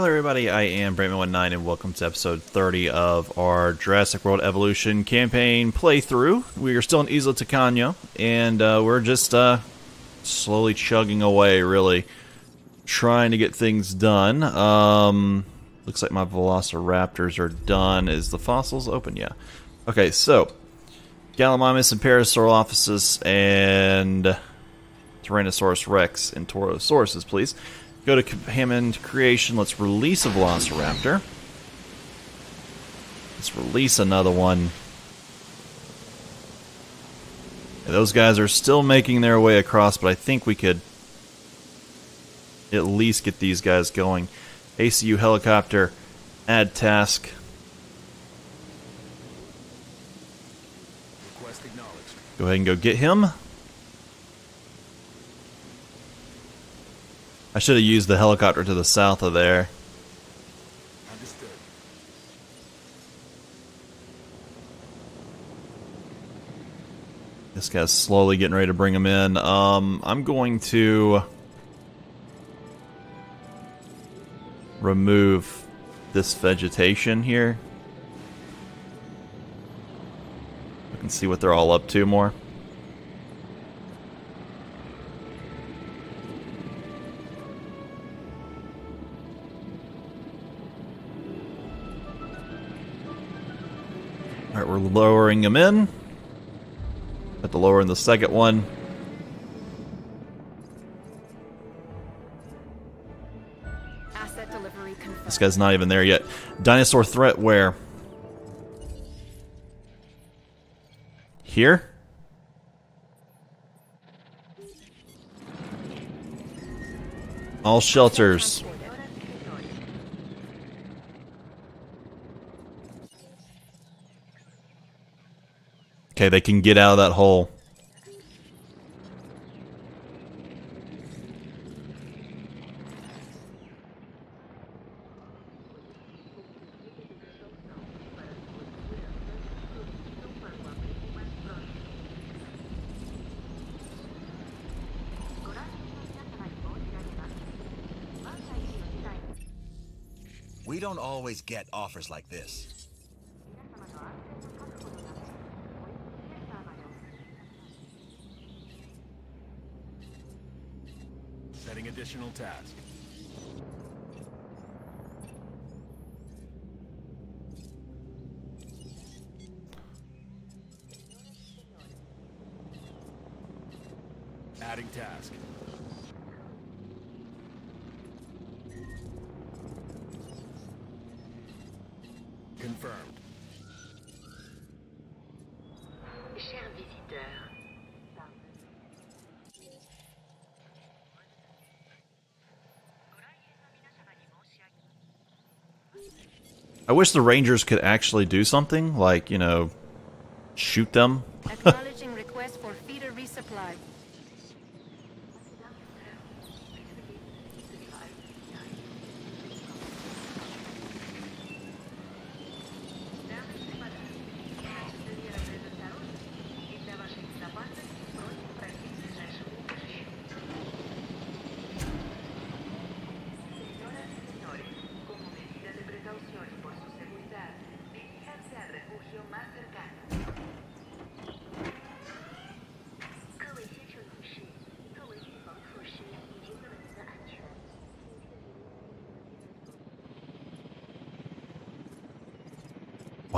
Hello, everybody. I am Brantman19, and welcome to episode 30 of our Jurassic World Evolution campaign playthrough. We are still in Isla Tacaño, and uh, we're just uh, slowly chugging away, really, trying to get things done. Um, looks like my Velociraptors are done. Is the fossils open? Yeah. Okay, so Gallimimus and Parasaurolophus and Tyrannosaurus Rex and Torosaurus, please. Go to Hammond Creation. Let's release a Velociraptor. Let's release another one. Those guys are still making their way across, but I think we could at least get these guys going. ACU helicopter, add task. Go ahead and go get him. I should have used the helicopter to the south of there. This guy's slowly getting ready to bring him in. Um, I'm going to remove this vegetation here. I can see what they're all up to more. Lowering him in. Have to lower in the second one. Asset delivery confirmed. This guy's not even there yet. Dinosaur threat where? Here? All shelters. Okay, they can get out of that hole. We don't always get offers like this. Additional task. I wish the Rangers could actually do something, like, you know, shoot them.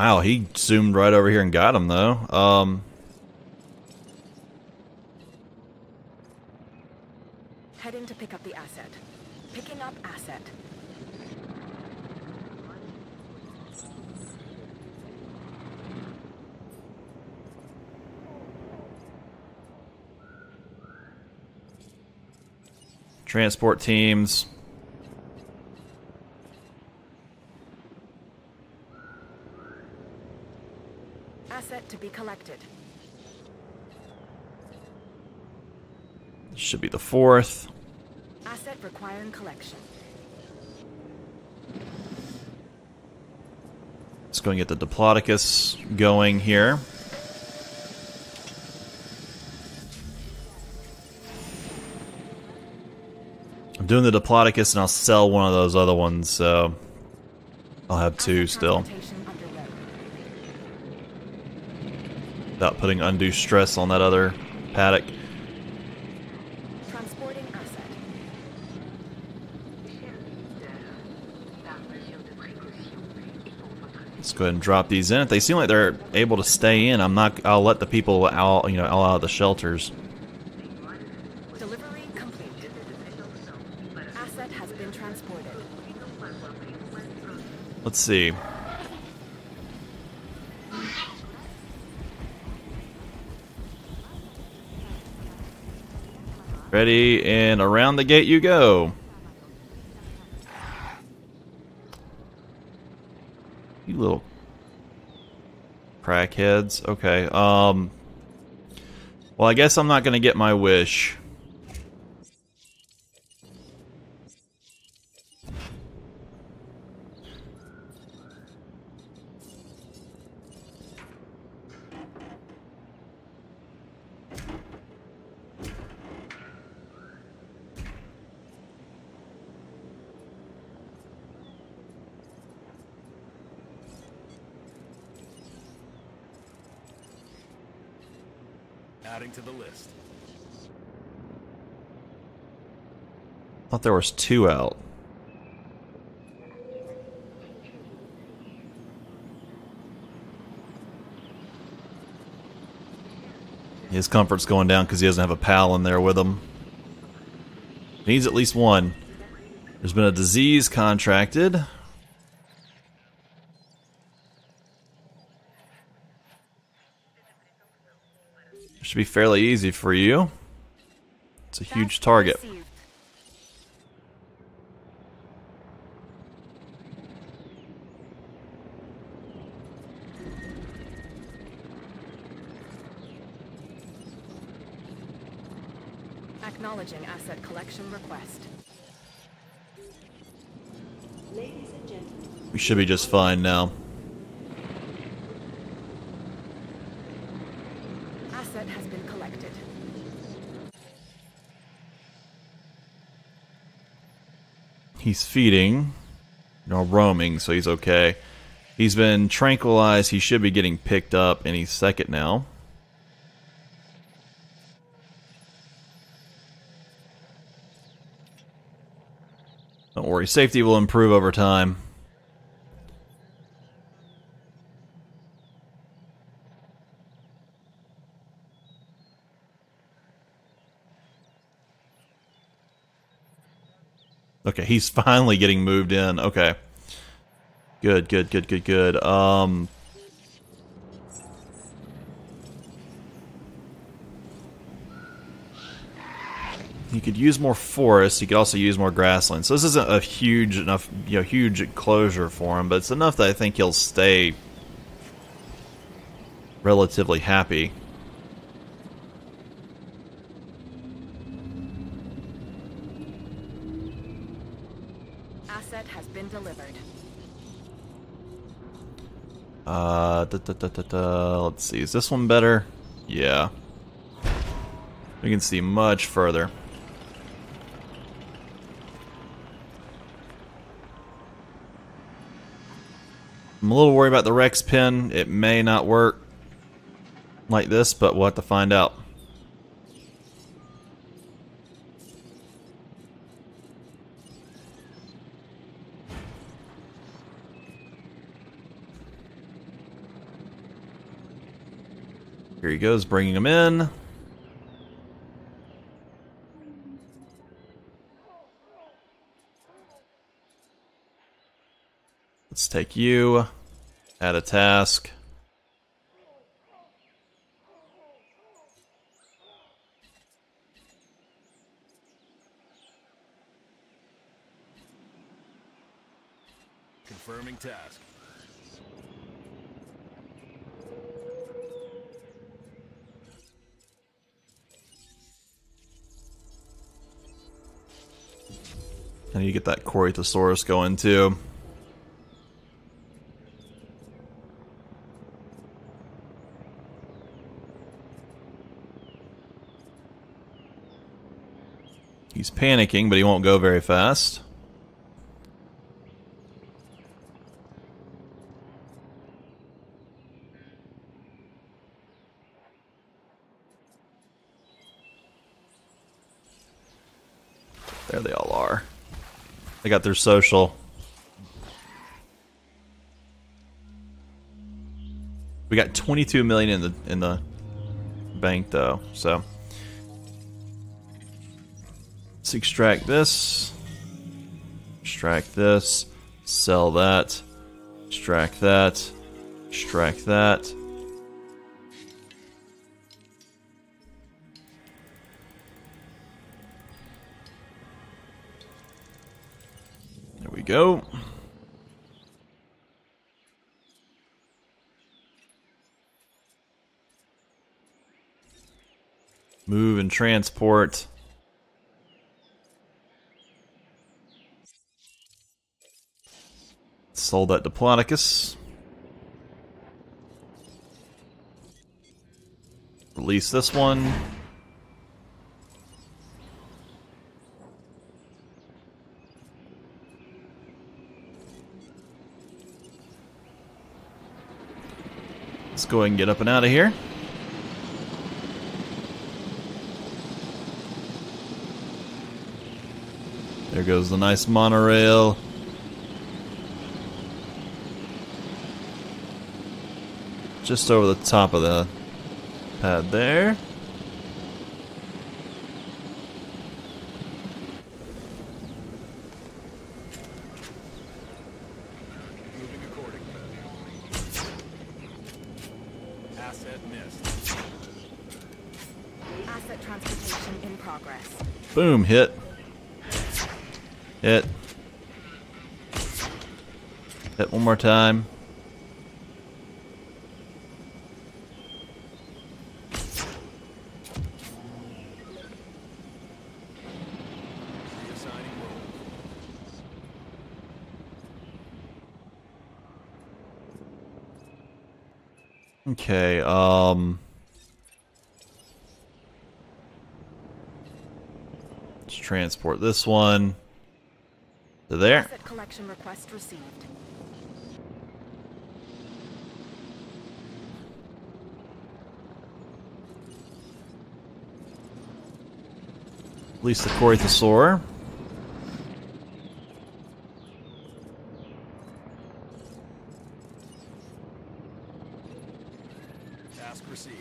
Wow, he zoomed right over here and got him, though. Um, Heading to pick up the asset. Picking up asset. transport teams. Asset to be collected. Should be the fourth. Asset requiring collection. Let's go and get the Diplodocus going here. I'm doing the Diplodocus and I'll sell one of those other ones, so I'll have two still. transportation underway. Without putting undue stress on that other paddock. Transporting asset. Cher visiteur, par mesure de précaution et pour votre Let's go ahead and drop these in. If they seem like they're able to stay in, I'm not. I'll let the people out. You know, all out of the shelters. Asset has been transported. Let's see. Ready and around the gate you go. You little crackheads. Okay. Um. Well, I guess I'm not going to get my wish. Thought there was two out. His comfort's going down because he doesn't have a pal in there with him. Needs at least one. There's been a disease contracted. Should be fairly easy for you. It's a huge target. received. Acknowledging asset collection request. We should be just fine now. Asset has been collected. He's feeding, no roaming, so he's okay. He's been tranquilized. He should be getting picked up any second now. Don't worry, safety will improve over time. Okay, he's finally getting moved in. Okay. Good, good, good, good, good. Um He could use more forest. He could also use more grassland. So this isn't a huge enough, you know, huge enclosure for him, but it's enough that I think he'll stay relatively happy. Asset has been delivered. Uh, da, da, da, let's see. Is this one better? Yeah. We can see much further. I'm a little worried about the Rex pin. It may not work like this, but we'll have to find out. Here he goes, bringing him in. Let's take you. Add a task. Confirming task. To get that Corythosaurus going too. He's panicking, but he won't go very fast. There they all are. Got their social. We got 22 million in the in the bank though, so. Let's extract this, extract this, sell that, extract that, extract that. Go. Move and transport. Sold that Diplodocus. Release this one. Let's go ahead and get up and out of here. There goes the nice monorail. Just over the top of the pad there. Moving accordingly. Asset missed. Asset transportation in progress. Boom, hit. Hit. Hit one more time. Okay, um. Let's transport this one to there. Asset collection request received. Release the Corythosaur. Task received.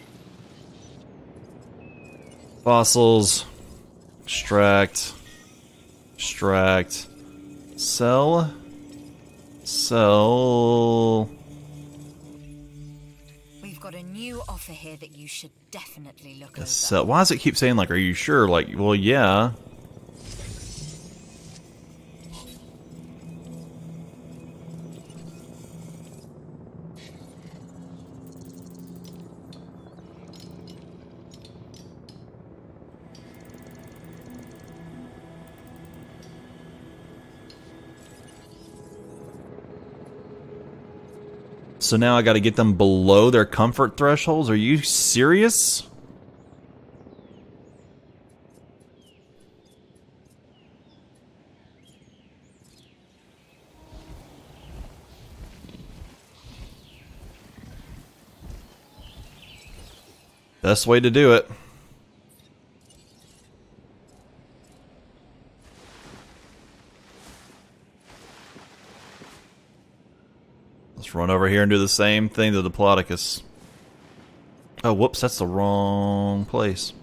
Fossils. Extract. Extract. Sell. Sell. We've got a new offer here that you should definitely look at. Sell. Why does it keep saying like, "Are you sure?" Like, well, yeah. So now I got to get them below their comfort thresholds. Are you serious? Best way to do it. Let's run over here and do the same thing to the Diplodocus. Oh, whoops, that's the wrong place.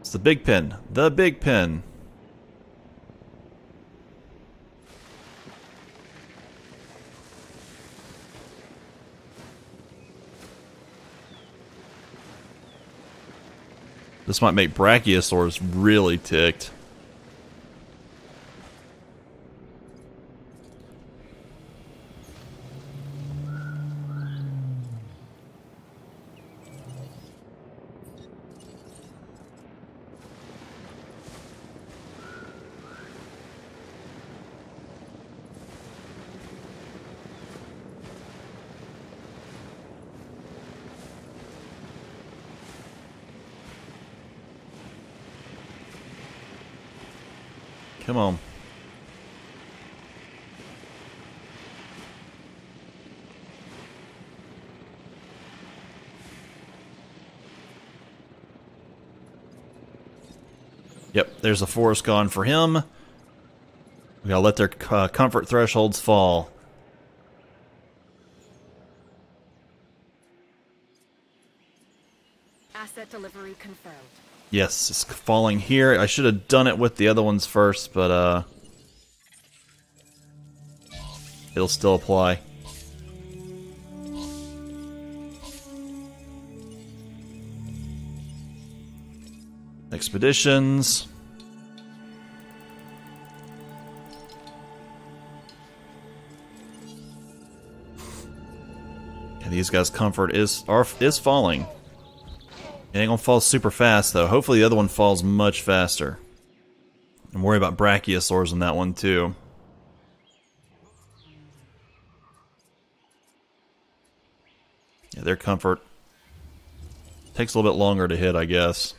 It's the big pin. The big pin. This might make Brachiosaurs really ticked. Come on. Yep, there's a forest gone for him. We gotta let their uh, comfort thresholds fall. Yes, it's falling here. I should have done it with the other ones first, but uh it'll still apply. Expeditions. Yeah, these guys' comfort is are is falling. It ain't gonna fall super fast though. Hopefully the other one falls much faster. I'm worried about brachiosaurs on that one too. Yeah, their comfort takes a little bit longer to hit, I guess.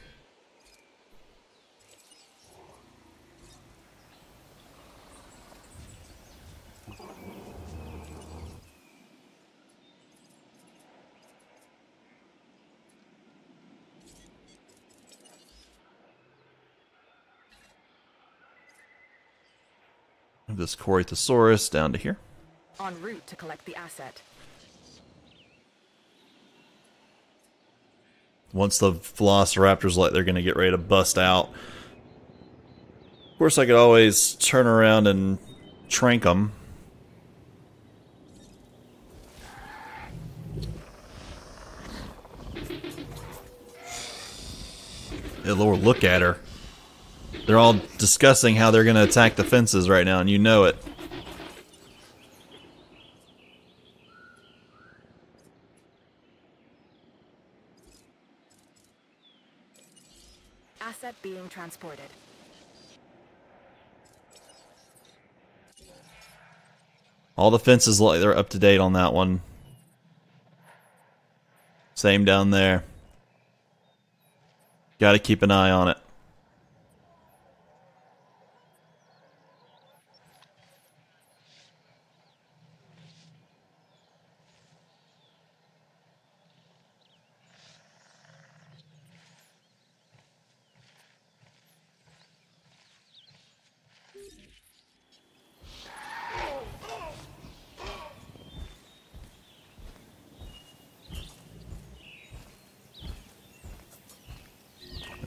This Corythosaurus down to here. En route to collect the asset. Once the Velociraptors like they're gonna get ready to bust out. Of course, I could always turn around and trank them. Lord, look at her. They're all discussing how they're gonna attack the fences right now, and you know it. Asset being transported. All the fences look like they're up to date on that one. Same down there. Got to keep an eye on it.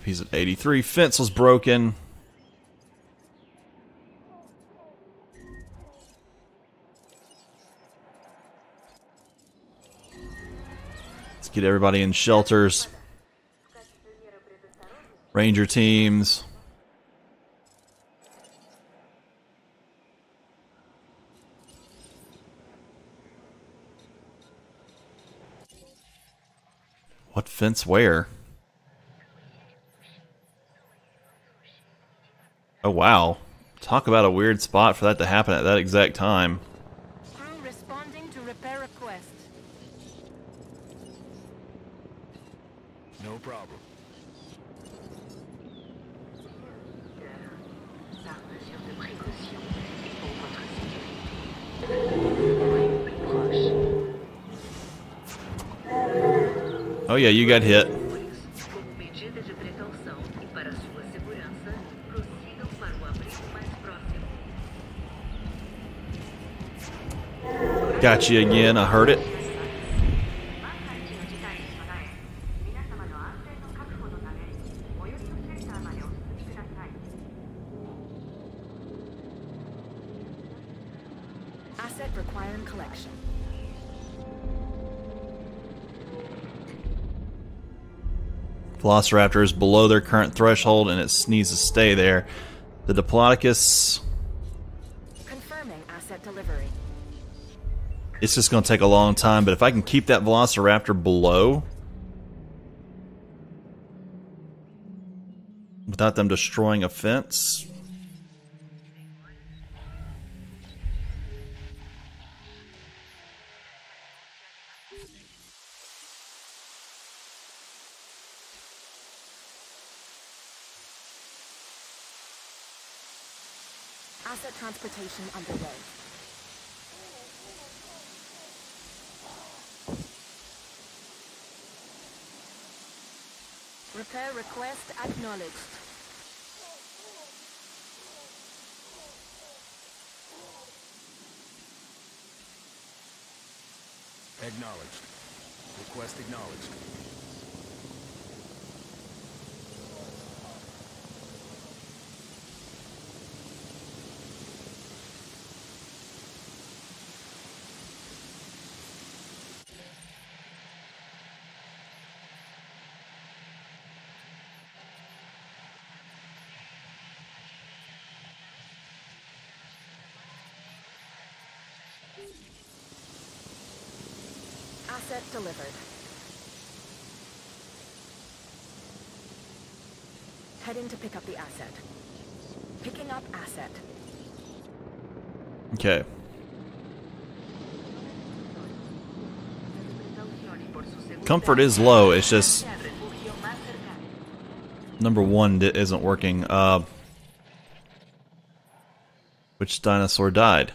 He's at 83. Fence was broken. Let's get everybody in shelters. Ranger teams. What fence where? Oh wow. Talk about a weird spot for that to happen at that exact time. Crew responding to repair request. No problem. Par mesure de précaution et pour votre sécurité. Plus proche. Oh yeah, you got hit. Got you again. I heard it. Asset requiring collection. Velociraptor is below their current threshold and it needs to stay there. The Diplodocus it's just going to take a long time, but if I can keep that Velociraptor below without them destroying a fence, Asset transportation underway. Repair request acknowledged. Acknowledged. Request acknowledged. Asset delivered. Heading to pick up the asset. Picking up asset. Okay. Comfort is low. It's just number one isn't working. Uh, which dinosaur died?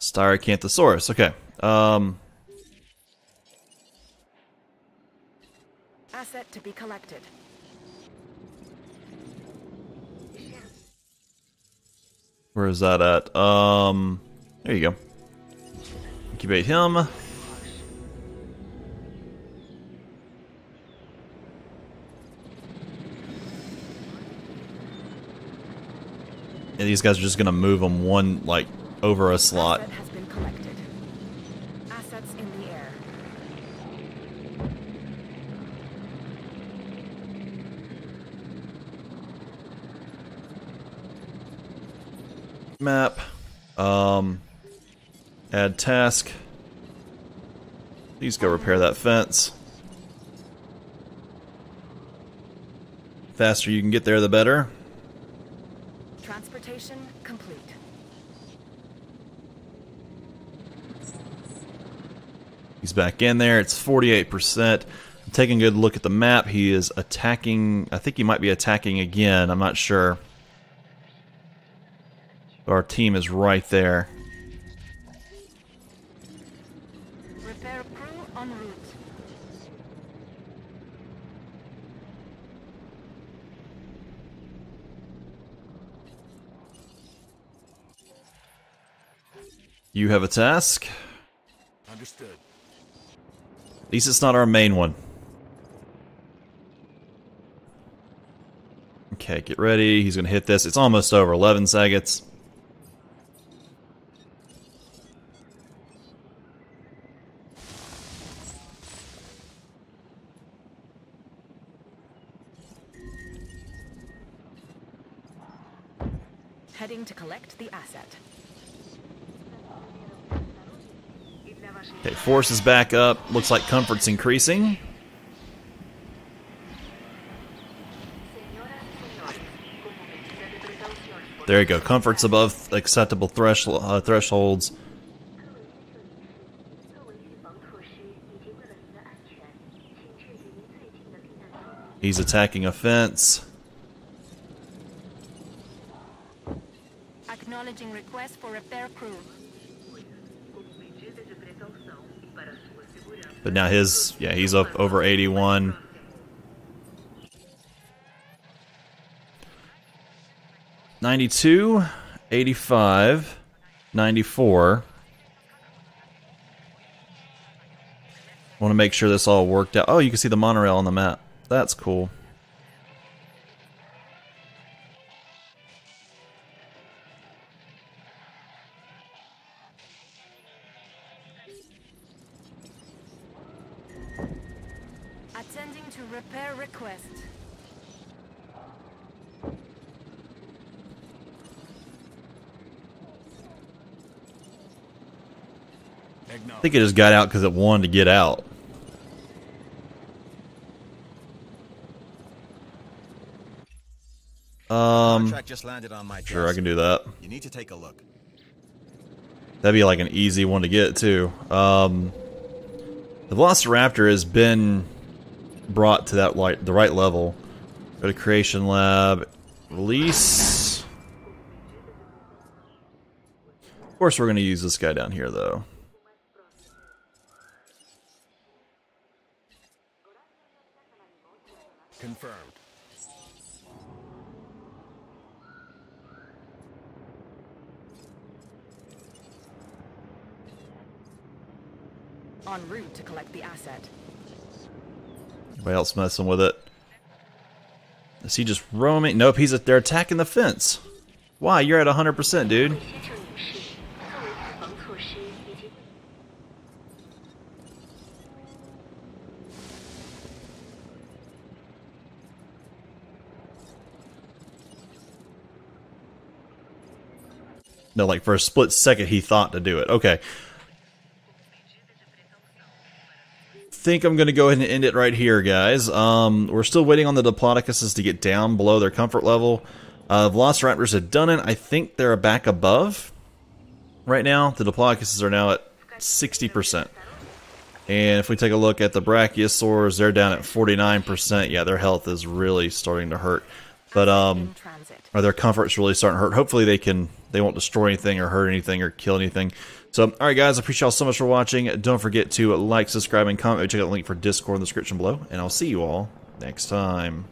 Styracantosaurus. Okay. Um, to be collected. where is that at? Um, there you go. Incubate him. And these guys are just gonna move them one like over a slot. Asset has been collected. Assets in the air. Map. Um, add task. Please go repair that fence. Faster you can get there, the better. Transportation complete. He's back in there. It's 48%. I'm taking a good look at the map. He is attacking. I think he might be attacking again. I'm not sure. Our team is right there. Repair crew en route. You have a task. Understood. At least it's not our main one. Okay, get ready. He's going to hit this. It's almost over. 11 seconds. heading to collect the asset. Okay, force is back up. Looks like comfort's increasing. There you go. Comfort's above acceptable threshold, uh, thresholds. He's attacking a fence. Request for repair crew. But now his, yeah, he's up over 81. Ninety-two, eighty-five, ninety-four. Want to make sure this all worked out. Oh, you can see the monorail on the map. That's cool. Think it just got out because it wanted to get out. Um, just landed on my sure, I can do that. You need to take a look. That'd be like an easy one to get too. Um, the Velociraptor has been brought to that like the right level. Go to Creation Lab, release. Of course, we're going to use this guy down here, though. Anybody else messing with it? Is he just roaming? Nope, he's they're attacking the fence. Why? You're at 100%, dude. No, like for a split second he thought to do it. Okay. Think I'm going to go ahead and end it right here, guys. Um, we're still waiting on the Diplodocuses to get down below their comfort level. Uh, Velociraptors have done it. I think they're back above right now. The Diplodocuses are now at 60%. And if we take a look at the Brachiosaurs, they're down at 49%. Yeah, their health is really starting to hurt. But um, their comfort's really starting to hurt. Hopefully they can they won't destroy anything or hurt anything or kill anything. So all right guys, I appreciate y'all so much for watching. Don't forget to like, subscribe, and comment. Check out the link for Discord in the description below, and I'll see you all next time.